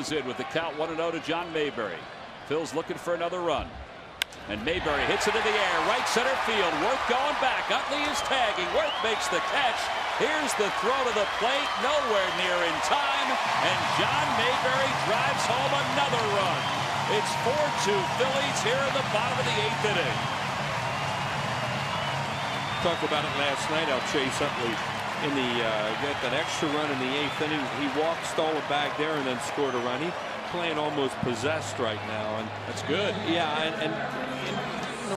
is in with the count 1 0 to John Mayberry. Phils looking for another run. And Mayberry hits it in the air, right center field. Werth going back. Utley is tagging. Werth makes the catch. Here's the throw to the plate, nowhere near in time. And John Mayberry drives home another run. It's 4-2 Phillies here in the bottom of the eighth inning. Talked about it last night. I'll chase Utley in the uh, get that extra run in the eighth inning. He walked, stole it back there, and then scored a run. He playing almost possessed right now, and that's good. Yeah, and, and